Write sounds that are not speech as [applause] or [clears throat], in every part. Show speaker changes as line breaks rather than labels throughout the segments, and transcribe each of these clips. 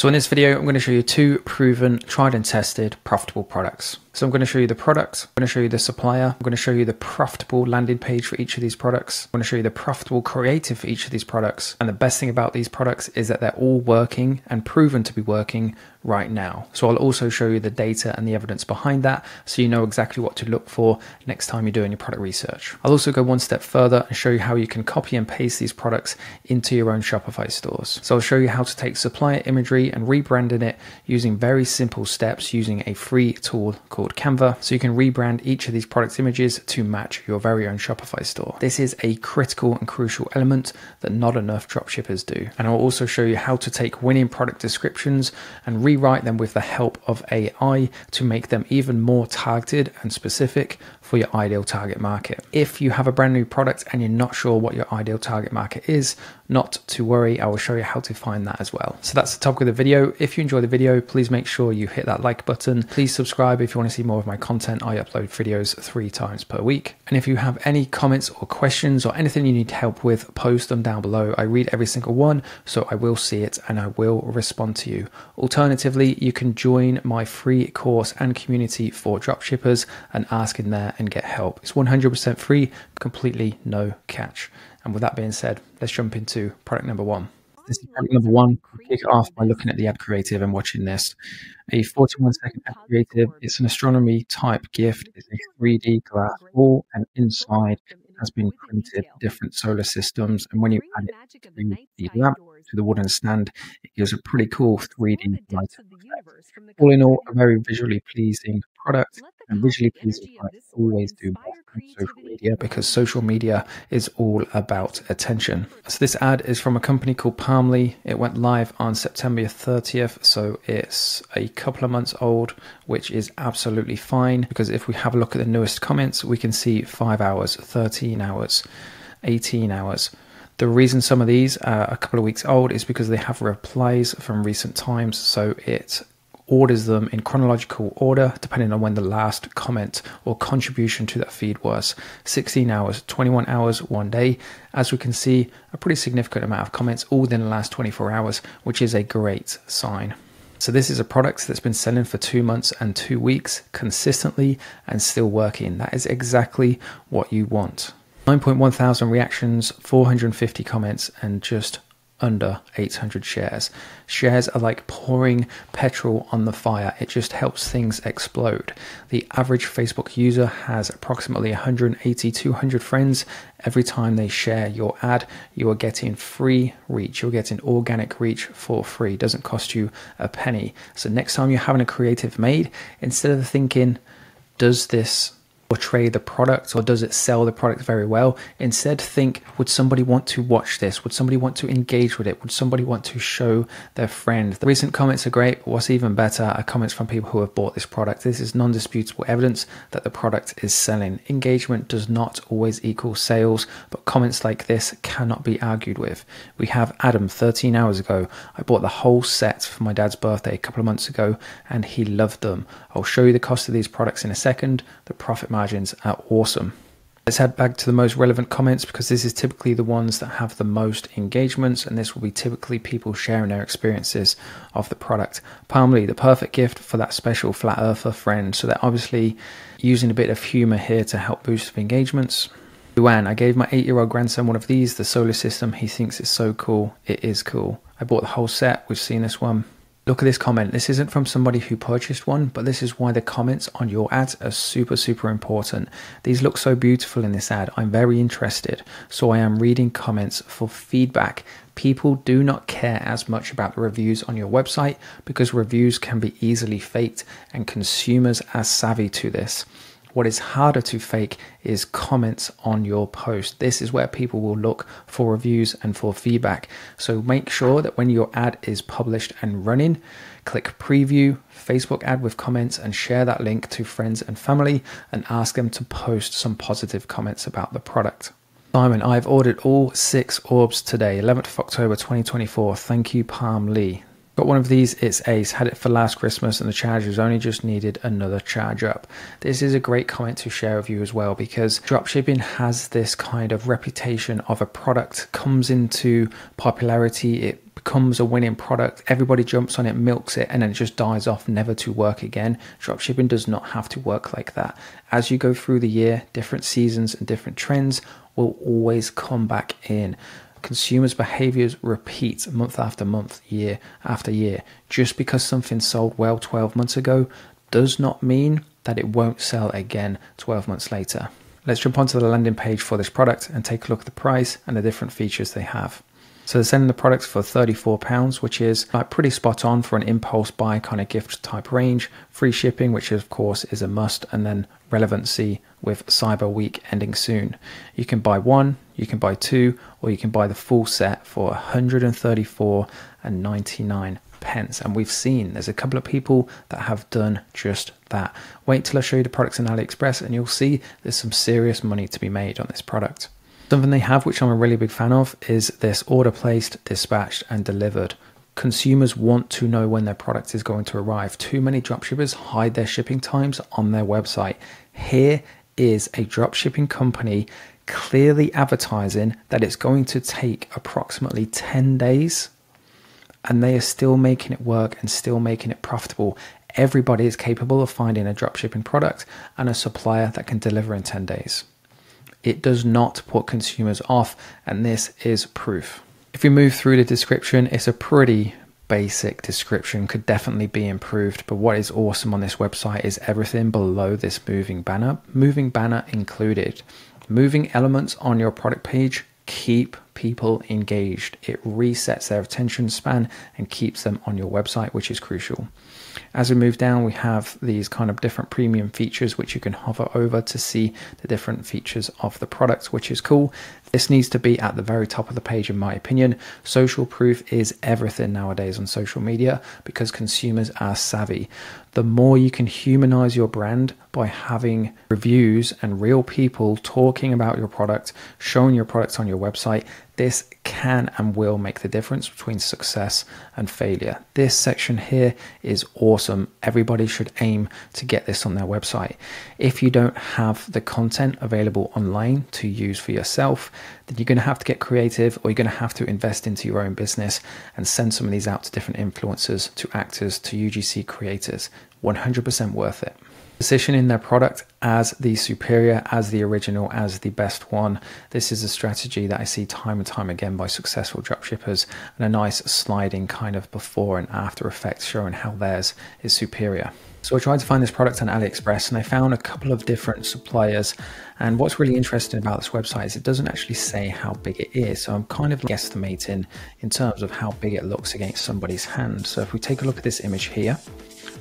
So in this video, I'm going to show you two proven, tried and tested, profitable products. So I'm going to show you the product, I'm going to show you the supplier, I'm going to show you the profitable landing page for each of these products, I'm going to show you the profitable creative for each of these products. And the best thing about these products is that they're all working and proven to be working right now. So I'll also show you the data and the evidence behind that so you know exactly what to look for next time you're doing your product research. I'll also go one step further and show you how you can copy and paste these products into your own Shopify stores. So I'll show you how to take supplier imagery and rebranding it using very simple steps using a free tool called Canva. So you can rebrand each of these product images to match your very own Shopify store. This is a critical and crucial element that not enough dropshippers do. And I'll also show you how to take winning product descriptions and rewrite them with the help of AI to make them even more targeted and specific for your ideal target market. If you have a brand new product and you're not sure what your ideal target market is, not to worry, I will show you how to find that as well. So that's the topic of the video. If you enjoy the video, please make sure you hit that like button. Please subscribe if you want to see more of my content. I upload videos three times per week. And if you have any comments or questions or anything you need help with, post them down below. I read every single one, so I will see it and I will respond to you. Alternatively, you can join my free course and community for dropshippers and ask in there and get help. It's 100% free, completely no catch. And with that being said, let's jump into product number one. This is product number one. We'll kick it off by looking at the ad creative and watching this. A 41 second ad creative. It's an astronomy type gift. It's a 3D glass wall, and inside has been printed different solar systems. And when you add it to the lamp, to the wooden stand, it gives a pretty cool 3D light. All in all, a very visually pleasing product and visually pleasing products always do best on social media because social media is all about attention. So this ad is from a company called Palmly. It went live on September 30th, so it's a couple of months old, which is absolutely fine because if we have a look at the newest comments, we can see 5 hours, 13 hours, 18 hours. The reason some of these are a couple of weeks old is because they have replies from recent times, so it orders them in chronological order depending on when the last comment or contribution to that feed was. 16 hours 21 hours one day. As we can see a pretty significant amount of comments all within the last 24 hours which is a great sign. So this is a product that's been selling for two months and two weeks consistently and still working. That is exactly what you want. 9.1 thousand reactions 450 comments and just under 800 shares. Shares are like pouring petrol on the fire, it just helps things explode. The average Facebook user has approximately 180 200 friends. Every time they share your ad, you are getting free reach. You're getting organic reach for free. It doesn't cost you a penny. So, next time you're having a creative made, instead of thinking, does this portray the product or does it sell the product very well? Instead, think would somebody want to watch this? Would somebody want to engage with it? Would somebody want to show their friend? The recent comments are great, but what's even better are comments from people who have bought this product. This is non disputable evidence that the product is selling. Engagement does not always equal sales, but comments like this cannot be argued with. We have Adam 13 hours ago. I bought the whole set for my dad's birthday a couple of months ago and he loved them. I'll show you the cost of these products in a second. The profit margin margins are awesome. Let's head back to the most relevant comments because this is typically the ones that have the most engagements, and this will be typically people sharing their experiences of the product. Palmly, the perfect gift for that special flat earther friend. So they're obviously using a bit of humor here to help boost the engagements. Luan, I gave my eight year old grandson one of these, the solar system. He thinks it's so cool. It is cool. I bought the whole set. We've seen this one. Look at this comment. This isn't from somebody who purchased one, but this is why the comments on your ads are super, super important. These look so beautiful in this ad. I'm very interested. So I am reading comments for feedback. People do not care as much about the reviews on your website because reviews can be easily faked and consumers are savvy to this. What is harder to fake is comments on your post. This is where people will look for reviews and for feedback. So make sure that when your ad is published and running, click preview, Facebook ad with comments, and share that link to friends and family and ask them to post some positive comments about the product. Simon, I've ordered all six orbs today, 11th of October 2024. Thank you, Palmly. Got one of these, it's Ace, had it for last Christmas and the chargers only just needed another charge up. This is a great comment to share with you as well because dropshipping has this kind of reputation of a product comes into popularity, it becomes a winning product, everybody jumps on it, milks it, and then it just dies off, never to work again. Dropshipping does not have to work like that. As you go through the year, different seasons and different trends will always come back in. Consumers' behaviors repeat month after month, year after year. Just because something sold well 12 months ago does not mean that it won't sell again 12 months later. Let's jump onto the landing page for this product and take a look at the price and the different features they have. So they're selling the products for £34, which is like pretty spot on for an impulse buy kind of gift type range. Free shipping, which of course is a must, and then relevancy with Cyber Week ending soon. You can buy one, you can buy two, or you can buy the full set for 134 and 99 pence. And we've seen there's a couple of people that have done just that. Wait till I show you the products in AliExpress and you'll see there's some serious money to be made on this product. Something they have, which I'm a really big fan of, is this order placed, dispatched, and delivered. Consumers want to know when their product is going to arrive. Too many dropshippers hide their shipping times on their website. Here is a dropshipping company clearly advertising that it's going to take approximately 10 days and they are still making it work and still making it profitable. Everybody is capable of finding a dropshipping product and a supplier that can deliver in 10 days. It does not put consumers off, and this is proof. If we move through the description, it's a pretty basic description, could definitely be improved. But what is awesome on this website is everything below this moving banner, moving banner included. Moving elements on your product page keep people engaged. It resets their attention span and keeps them on your website, which is crucial. As we move down, we have these kind of different premium features which you can hover over to see the different features of the product, which is cool. This needs to be at the very top of the page, in my opinion. Social proof is everything nowadays on social media because consumers are savvy. The more you can humanize your brand by having reviews and real people talking about your product, showing your products on your website, this can and will make the difference between success and failure. This section here is awesome. Everybody should aim to get this on their website. If you don't have the content available online to use for yourself, then you're going to have to get creative or you're going to have to invest into your own business and send some of these out to different influencers, to actors, to UGC creators. 100% worth it positioning their product as the superior, as the original, as the best one. This is a strategy that I see time and time again by successful dropshippers, and a nice sliding kind of before and after effect showing how theirs is superior. So I tried to find this product on AliExpress and I found a couple of different suppliers. And what's really interesting about this website is it doesn't actually say how big it is. So I'm kind of guesstimating in terms of how big it looks against somebody's hand. So if we take a look at this image here,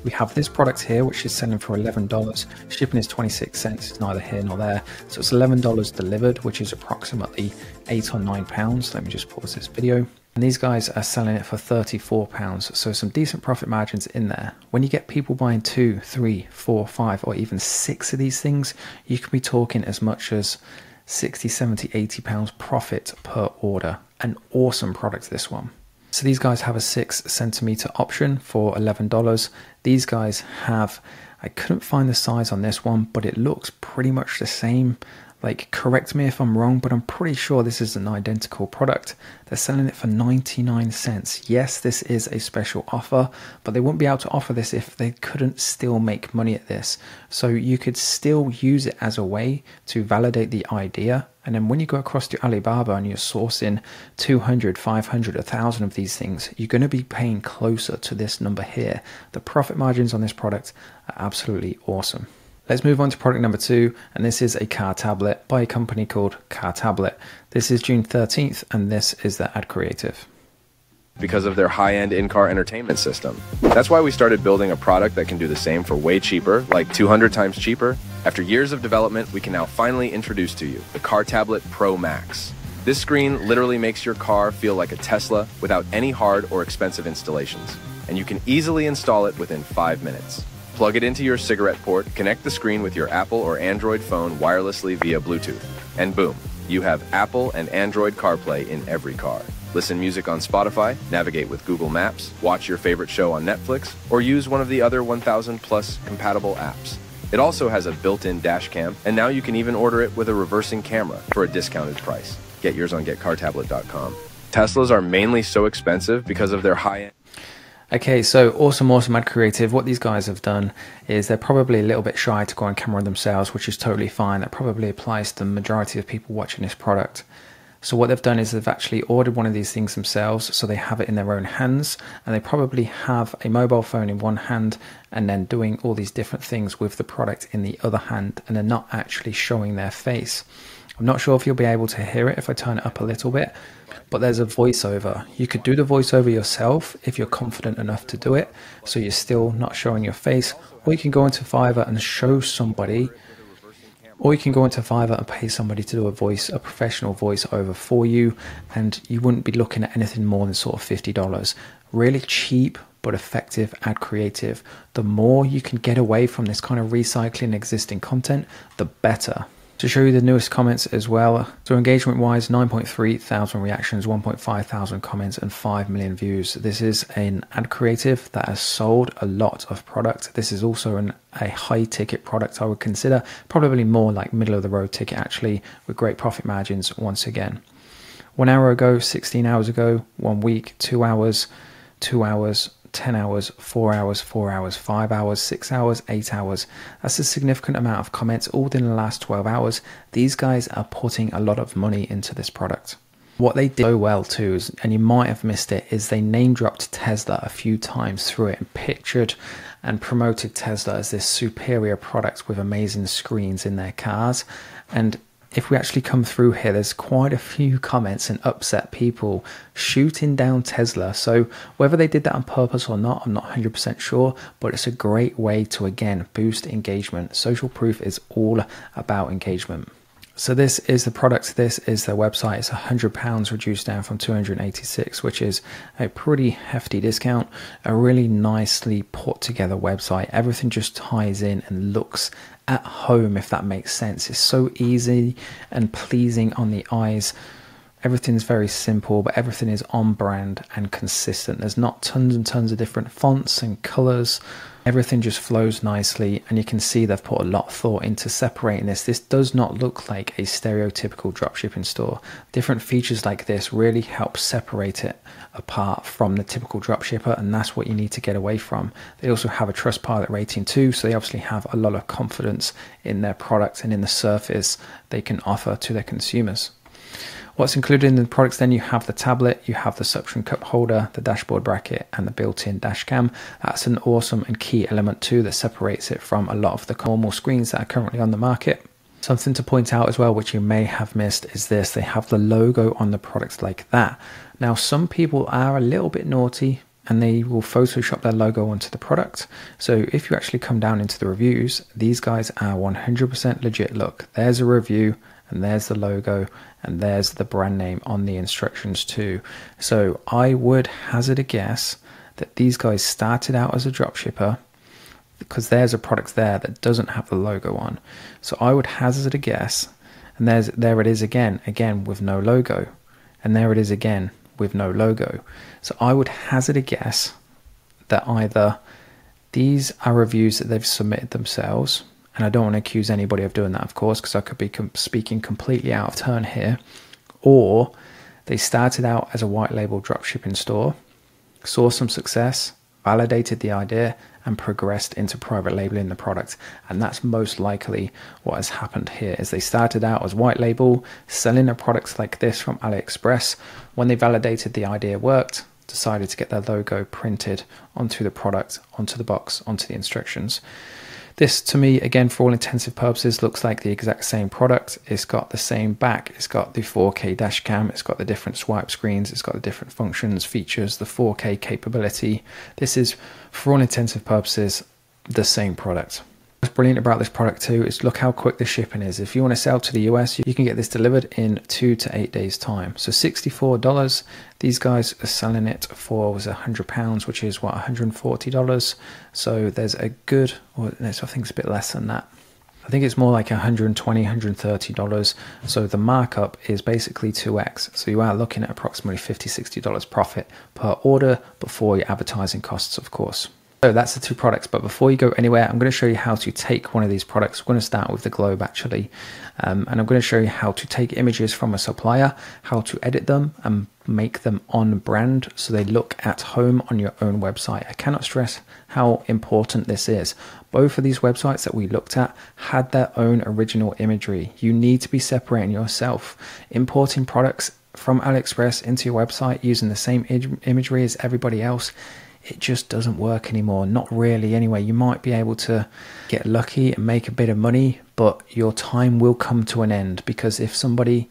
we have this product here, which is selling for $11. Shipping is 26 cents. It's neither here nor there. So it's $11 delivered, which is approximately eight or nine pounds. Let me just pause this video. And these guys are selling it for £34, so some decent profit margins in there. When you get people buying two, three, four, five, or even six of these things, you can be talking as much as 60, 70, 80 pounds profit per order. An awesome product, this one. So these guys have a six centimeter option for $11. These guys have, I couldn't find the size on this one, but it looks pretty much the same. Like, correct me if I'm wrong, but I'm pretty sure this is an identical product. They're selling it for 99 cents. Yes, this is a special offer, but they wouldn't be able to offer this if they couldn't still make money at this. So you could still use it as a way to validate the idea. And then when you go across to Alibaba and you're sourcing 200, 500, 1,000 of these things, you're going to be paying closer to this number here. The profit margins on this product are absolutely awesome. Let's move on to product number two, and this is a car tablet by a company called Car Tablet. This is June 13th, and this is the ad creative.
Because of their high end in car entertainment system. That's why we started building a product that can do the same for way cheaper, like 200 times cheaper. After years of development, we can now finally introduce to you the Car Tablet Pro Max. This screen literally makes your car feel like a Tesla without any hard or expensive installations, and you can easily install it within five minutes. Plug it into your cigarette port, connect the screen with your Apple or Android phone wirelessly via Bluetooth, and boom, you have Apple and Android CarPlay in every car. Listen music on Spotify, navigate with Google Maps, watch your favorite show on Netflix, or use one of the other 1000 plus compatible apps. It also has a built-in dash cam, and now you can even order it with a reversing camera for a discounted price. Get yours on getcartablet.com. Teslas are mainly so expensive because of their high end.
Okay, so awesome, awesome ad creative. What these guys have done is they're probably a little bit shy to go on camera themselves, which is totally fine. That probably applies to the majority of people watching this product. So what they've done is they've actually ordered one of these things themselves, so they have it in their own hands, and they probably have a mobile phone in one hand and then doing all these different things with the product in the other hand, and they're not actually showing their face. I'm not sure if you'll be able to hear it if I turn it up a little bit, but there's a voiceover. You could do the voiceover yourself if you're confident enough to do it, so you're still not showing your face, or you can go into Fiverr and show somebody, or you can go into Fiverr and pay somebody to do a voice, a professional voiceover for you, and you wouldn't be looking at anything more than sort of $50. Really cheap, but effective ad creative. The more you can get away from this kind of recycling existing content, the better to show you the newest comments as well. So engagement wise, 9.3 thousand reactions, 1.5 thousand comments, and 5 million views. This is an ad creative that has sold a lot of product. This is also an, a high ticket product I would consider, probably more like middle of the road ticket actually, with great profit margins once again. One hour ago, 16 hours ago, one week, two hours, two hours, 10 hours, 4 hours, 4 hours, 5 hours, 6 hours, 8 hours. That's a significant amount of comments all within the last 12 hours. These guys are putting a lot of money into this product. What they did so well too, is, and you might have missed it, is they name dropped Tesla a few times through it and pictured and promoted Tesla as this superior product with amazing screens in their cars. And if we actually come through here, there's quite a few comments and upset people shooting down Tesla. So whether they did that on purpose or not, I'm not 100% sure, but it's a great way to again boost engagement. Social proof is all about engagement. So this is the product. This is their website. It's hundred pounds reduced down from 286, which is a pretty hefty discount. A really nicely put together website. Everything just ties in and looks at home, if that makes sense. It's so easy and pleasing on the eyes. Everything's very simple, but everything is on brand and consistent. There's not tons and tons of different fonts and colors Everything just flows nicely, and you can see they've put a lot of thought into separating this. This does not look like a stereotypical dropshipping store. Different features like this really help separate it apart from the typical dropshipper, and that's what you need to get away from. They also have a trust pilot rating too, so they obviously have a lot of confidence in their product and in the service they can offer to their consumers. What's included in the products then you have the tablet, you have the suction cup holder, the dashboard bracket and the built-in dash cam. That's an awesome and key element too that separates it from a lot of the normal screens that are currently on the market. Something to point out as well, which you may have missed, is this. They have the logo on the products like that. Now, some people are a little bit naughty and they will Photoshop their logo onto the product. So if you actually come down into the reviews, these guys are 100% legit. Look, there's a review and there's the logo and there's the brand name on the instructions too. So I would hazard a guess that these guys started out as a dropshipper because there's a product there that doesn't have the logo on. So I would hazard a guess, and there's there it is again, again with no logo, and there it is again with no logo. So I would hazard a guess that either these are reviews that they've submitted themselves and I don't want to accuse anybody of doing that, of course, because I could be com- speaking completely out of turn here. Or they started out as a white label dropshipping store, saw some success, validated the idea, and progressed into private labeling the product. And that's most likely what has happened here is they started out as white label, selling their products like this from AliExpress. When they validated the idea worked, decided to get their logo printed onto the product, onto the box, onto the instructions. This to me, again, for all intensive purposes, looks like the exact same product. It's got the same back, it's got the 4K dash cam, it's got the different swipe screens, it's got the different functions, features, the 4K capability. This is, for all intensive purposes, the same product. What's brilliant about this product too is look how quick the shipping is. If you want to sell to the US, you can get this delivered in two to eight days time. So $64, these guys are selling it for was a hundred pounds, which is what $140. So there's a good, or I think it's a bit less than that. I think it's more like $120, $130. So the markup is basically 2x. So you are looking at approximately $50 $60 profit per order before your advertising costs, of course. So that's the two products. But before you go anywhere, I'm going to show you how to take one of these products. We're going to start with the globe actually. Um, and I'm going to show you how to take images from a supplier, how to edit them and make them on brand so they look at home on your own website. I cannot stress how important this is. Both of these websites that we looked at had their own original imagery. You need to be separating yourself. Importing products from AliExpress into your website using the same imagery as everybody else it just doesn't work anymore. Not really, anyway. You might be able to get lucky and make a bit of money, but your time will come to an end because if somebody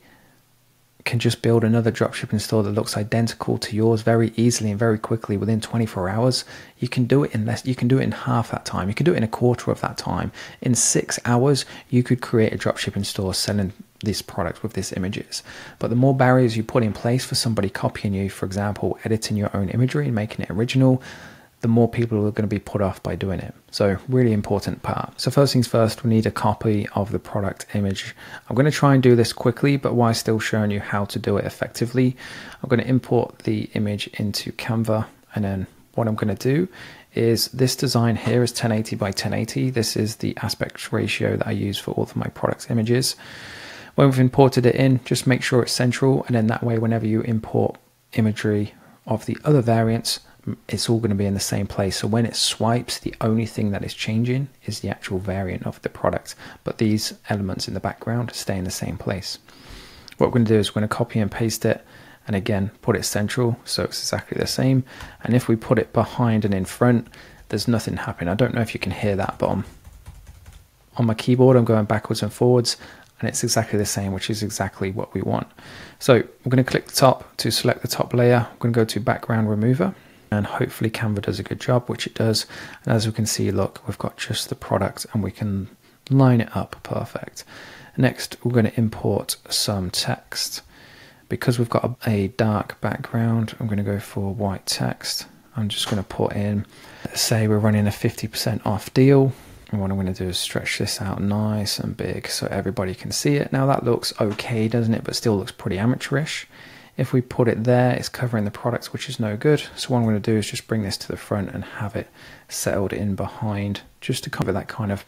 can just build another dropshipping store that looks identical to yours very easily and very quickly within 24 hours you can do it in less you can do it in half that time you can do it in a quarter of that time in six hours you could create a dropshipping store selling this product with these images. But the more barriers you put in place for somebody copying you, for example, editing your own imagery and making it original, the more people are going to be put off by doing it. So really important part. So first things first, we need a copy of the product image. I'm going to try and do this quickly, but while still showing you how to do it effectively, I'm going to import the image into Canva. And then what I'm going to do is this design here is 1080 by 1080. This is the aspect ratio that I use for all of my product images. When we've imported it in, just make sure it's central, and then that way, whenever you import imagery of the other variants, it's all going to be in the same place. So when it swipes, the only thing that is changing is the actual variant of the product, but these elements in the background stay in the same place. What we're going to do is we're going to copy and paste it and again put it central so it's exactly the same and if we put it behind and in front there's nothing happening I don't know if you can hear that but on, on my keyboard I'm going backwards and forwards and it's exactly the same, which is exactly what we want. So I'm going to click the top to select the top layer. I'm going to go to background remover and hopefully Canva does a good job, which it does. And as we can see, look, we've got just the product and we can line it up perfect. Next, we're going to import some text. Because we've got a dark background, I'm going to go for white text. I'm just going to put in, say we're running a 50% off deal. And what I'm going to do is stretch this out nice and big so everybody can see it. Now that looks okay, doesn't it? But still looks pretty amateurish. If we put it there, it's covering the products, which is no good. So what I'm going to do is just bring this to the front and have it settled in behind just to cover that kind of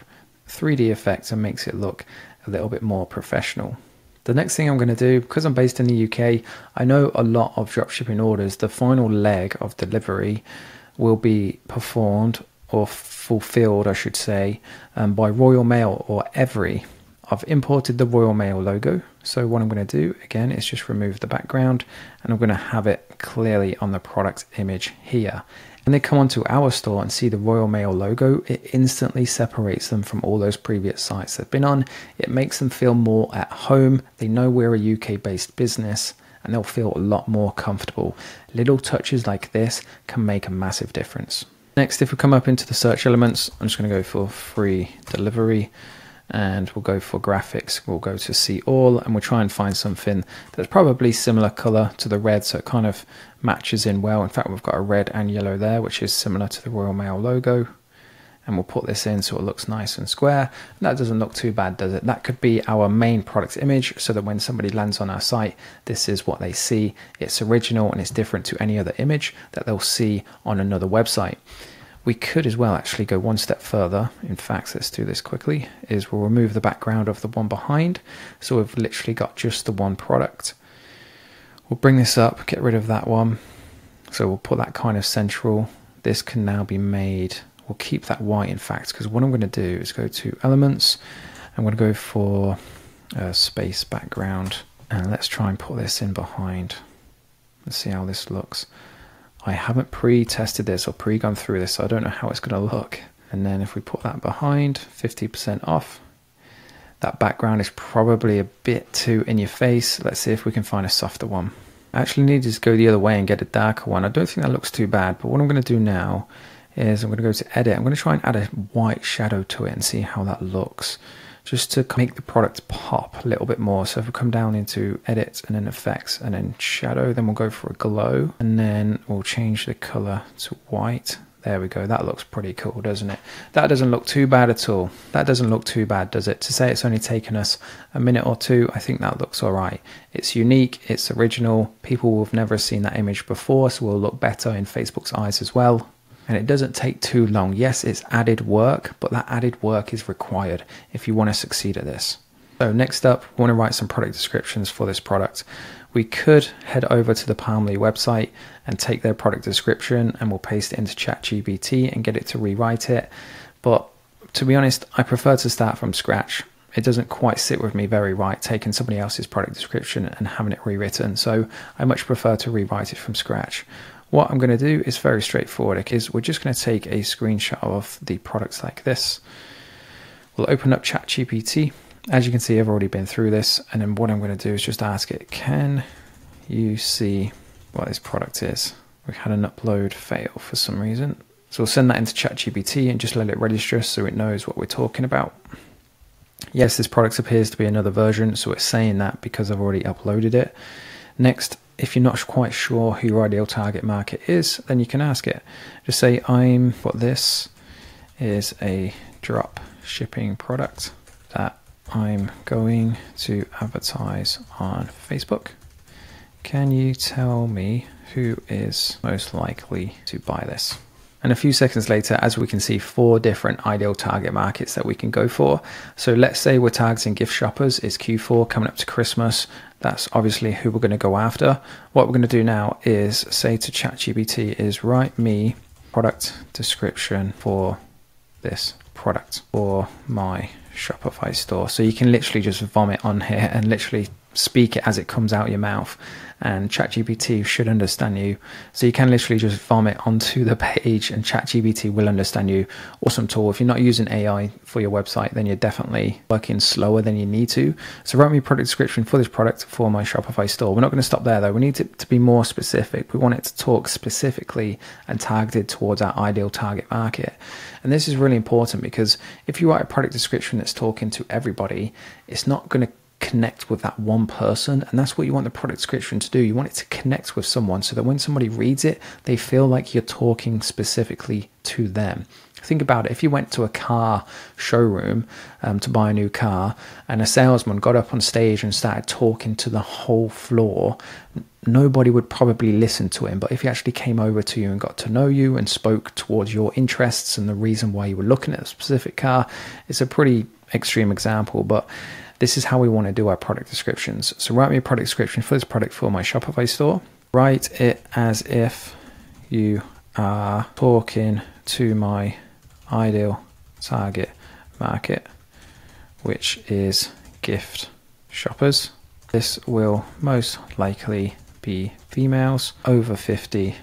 3D effect and makes it look a little bit more professional. The next thing I'm going to do, because I'm based in the UK, I know a lot of dropshipping orders, the final leg of delivery will be performed or fulfilled, I should say, um, by Royal Mail or Evri. I've imported the Royal Mail logo. So what I'm going to do again is just remove the background and I'm going to have it clearly on the product image here. And they come onto our store and see the Royal Mail logo, it instantly separates them from all those previous sites they've been on. It makes them feel more at home. They know we're a UK based business and they'll feel a lot more comfortable. Little touches like this can make a massive difference. Next, if we come up into the search elements, I'm just going to go for free delivery and we'll go for graphics. We'll go to see all and we'll try and find something that's probably similar color to the red so it kind of matches in well. In fact, we've got a red and yellow there, which is similar to the Royal Mail logo. And we'll put this in so it looks nice and square. And that doesn't look too bad, does it? That could be our main product image so that when somebody lands on our site, this is what they see. It's original and it's different to any other image that they'll see on another website. We could as well actually go one step further. In fact, let's do this quickly, is we'll remove the background of the one behind. So we've literally got just the one product. We'll bring this up, get rid of that one. So we'll put that kind of central. This can now be made, we'll keep that white in fact, because what I'm going to do is go to elements. I'm going to go for a space background and let's try and put this in behind. Let's see how this looks. I haven't pre-tested this or pre-gone through this, so I don't know how it's going to look. And then if we put that behind, 50% off, that background is probably a bit too in your face. Let's see if we can find a softer one. I actually need to go the other way and get a darker one. I don't think that looks too bad, but what I'm going to do now is I'm going to go to edit. I'm going to try and add a white shadow to it and see how that looks just to make the product pop a little bit more. So if we come down into edit and then effects and then shadow, then we'll go for a glow and then we'll change the color to white. There we go. That looks pretty cool, doesn't it? That doesn't look too bad at all. That doesn't look too bad, does it? To say it's only taken us a minute or two, I think that looks all right. It's unique, it's original. People will have never seen that image before, so will look better in Facebook's eyes as well. And it doesn't take too long. Yes, it's added work, but that added work is required if you want to succeed at this. So next up, we want to write some product descriptions for this product. We could head over to the Palmly website and take their product description and we'll paste it into ChatGPT and get it to rewrite it. But to be honest, I prefer to start from scratch. It doesn't quite sit with me very right taking somebody else's product description and having it rewritten. So I much prefer to rewrite it from scratch. What I'm going to do is very straightforward. Is we're just going to take a screenshot of the products like this. We'll open up ChatGPT as you can see, I've already been through this, and then what I'm going to do is just ask it, can you see what this product is? We had an upload fail for some reason. So we'll send that into ChatGPT and just let it register so it knows what we're talking about. Yes, this product appears to be another version, so it's saying that because I've already uploaded it. Next, if you're not quite sure who your ideal target market is, then you can ask it. Just say, I'm what this is a drop shipping product that I'm going to advertise on Facebook. Can you tell me who is most likely to buy this? And a few seconds later, as we can see, four different ideal target markets that we can go for. So let's say we're targeting gift shoppers, it's Q4 coming up to Christmas. That's obviously who we're going to go after. What we're going to do now is say to ChatGPT is write me product description for this product for my Shopify store. So you can literally just vomit on here and literally speak it as it comes out your mouth and ChatGPT should understand you. So you can literally just vomit onto the page and ChatGPT will understand you. Awesome tool. If you're not using AI for your website, then you're definitely working slower than you need to. So write me a product description for this product for my Shopify store. We're not going to stop there though. We need it to be more specific. We want it to talk specifically and targeted towards our ideal target market. And this is really important because if you write a product description that's talking to everybody, it's not going to connect with that one person and that's what you want the product description to do. You want it to connect with someone so that when somebody reads it they feel like you're talking specifically to them. Think about it. If you went to a car showroom um, to buy a new car and a salesman got up on stage and started talking to the whole floor nobody would probably listen to him. But if he actually came over to you and got to know you and spoke towards your interests and the reason why you were looking at a specific car it's a pretty extreme example. But this is how we want to do our product descriptions. So write me a product description for this product for my Shopify store. Write it as if you are talking to my ideal target market, which is gift shoppers. This will most likely be females over 50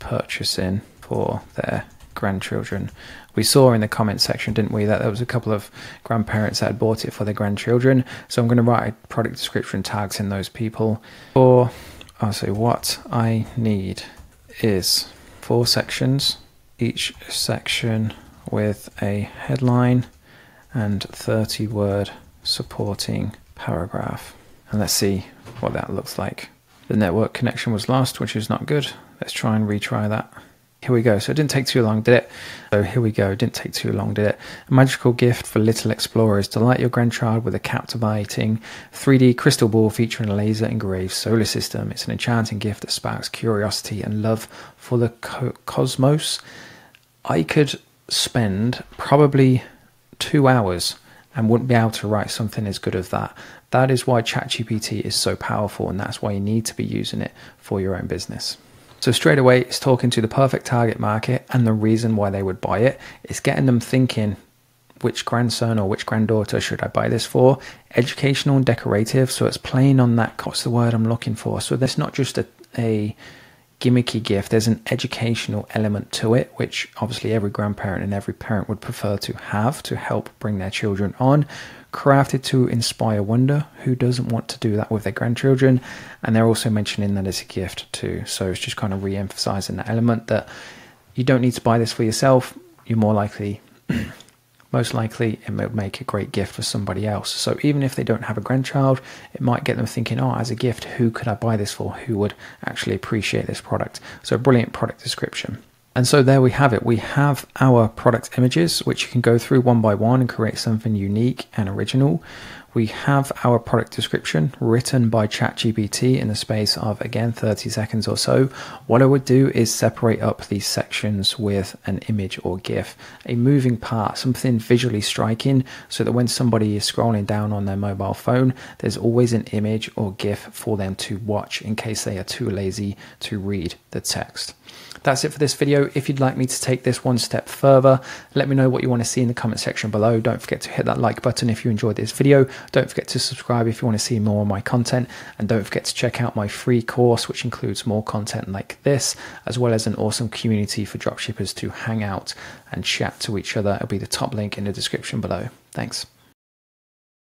purchasing for their grandchildren. We saw in the comment section, didn't we, that there was a couple of grandparents that had bought it for their grandchildren. So I'm going to write a product description tags in those people. Or I'll say what I need is four sections, each section with a headline and 30 word supporting paragraph. And let's see what that looks like. The network connection was lost, which is not good. Let's try and retry that. Here we go. So it didn't take too long, did it? So here we go. It didn't take too long, did it? A magical gift for little explorers. Delight your grandchild with a captivating 3D crystal ball featuring a laser engraved solar system. It's an enchanting gift that sparks curiosity and love for the co- cosmos. I could spend probably two hours and wouldn't be able to write something as good as that. That is why ChatGPT is so powerful, and that's why you need to be using it for your own business. So straight away, it's talking to the perfect target market and the reason why they would buy it. It's getting them thinking, which grandson or which granddaughter should I buy this for? Educational and decorative. So it's playing on that. What's the word I'm looking for? So there's not just a, a gimmicky gift. There's an educational element to it, which obviously every grandparent and every parent would prefer to have to help bring their children on crafted to inspire wonder. Who doesn't want to do that with their grandchildren? And they're also mentioning that it's a gift too. So it's just kind of re emphasizing that element that you don't need to buy this for yourself. You're more likely, [clears throat] most likely, it will make a great gift for somebody else. So even if they don't have a grandchild, it might get them thinking, oh, as a gift, who could I buy this for? Who would actually appreciate this product? So, a brilliant product description. And so there we have it. We have our product images, which you can go through one by one and create something unique and original. we have our product description written by ChatGPT in the space of again 30 seconds or so. What I would do is separate up these sections with an image or GIF, a moving part, something visually striking, so that when somebody is scrolling down on their mobile phone, there's always an image or GIF for them to watch in case they are too lazy to read the text. That's it for this video. If you'd like me to take this one step further, let me know what you want to see in the comment section below. Don't forget to hit that like button if you enjoyed this video. Don't forget to subscribe if you want to see more of my content. And don't forget to check out my free course, which includes more content like this, as well as an awesome community for dropshippers to hang out and chat to each other. It'll be the top link in the description below. Thanks.